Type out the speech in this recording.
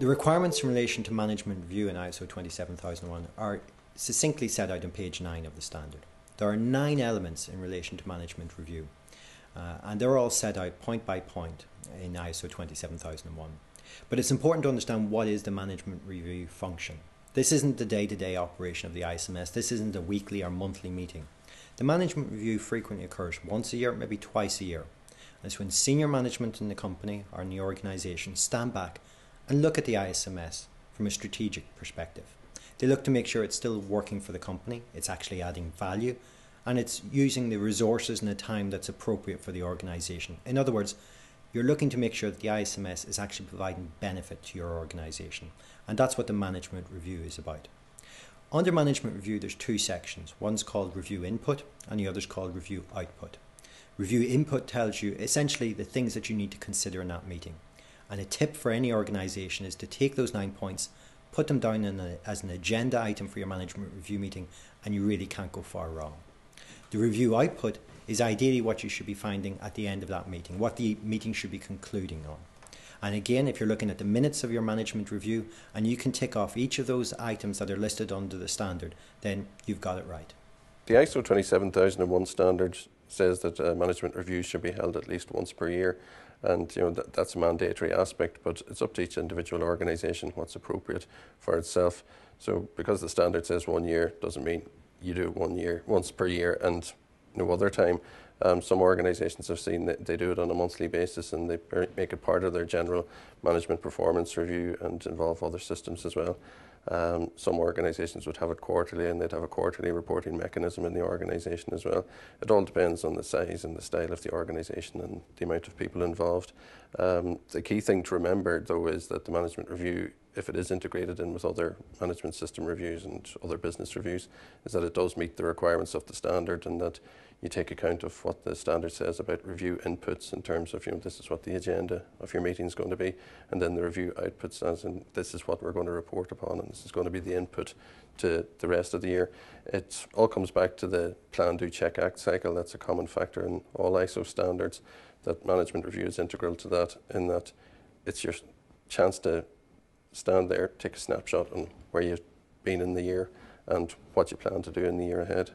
The requirements in relation to management review in ISO 27001 are succinctly set out on page 9 of the standard. There are nine elements in relation to management review, uh, and they're all set out point by point in ISO 27001. But it's important to understand what is the management review function. This isn't the day to day operation of the ISMS, this isn't a weekly or monthly meeting. The management review frequently occurs once a year, maybe twice a year. It's when senior management in the company or in the organisation stand back and look at the ISMS from a strategic perspective. They look to make sure it's still working for the company, it's actually adding value, and it's using the resources and the time that's appropriate for the organisation. In other words, you're looking to make sure that the ISMS is actually providing benefit to your organisation, and that's what the management review is about. Under management review, there's two sections. One's called review input, and the other's called review output. Review input tells you essentially the things that you need to consider in that meeting. And a tip for any organisation is to take those nine points, put them down a, as an agenda item for your management review meeting, and you really can't go far wrong. The review output is ideally what you should be finding at the end of that meeting, what the meeting should be concluding on. And again, if you're looking at the minutes of your management review and you can tick off each of those items that are listed under the standard, then you've got it right. The ISO 27001 standard says that uh, management reviews should be held at least once per year. And you know that, that's a mandatory aspect but it's up to each individual organization what's appropriate for itself. So because the standard says one year doesn't mean you do one year once per year and no other time um, some organizations have seen that they do it on a monthly basis and they make it part of their general management performance review and involve other systems as well um, some organisations would have it quarterly and they'd have a quarterly reporting mechanism in the organisation as well. It all depends on the size and the style of the organisation and the amount of people involved. Um, the key thing to remember though is that the management review, if it is integrated in with other management system reviews and other business reviews, is that it does meet the requirements of the standard and that you take account of what the standard says about review inputs in terms of, you know, this is what the agenda of your meeting is going to be, and then the review outputs as in this is what we're going to report upon, and is going to be the input to the rest of the year. It all comes back to the plan, do, check, act cycle. That's a common factor in all ISO standards. That management review is integral to that, in that it's your chance to stand there, take a snapshot on where you've been in the year and what you plan to do in the year ahead.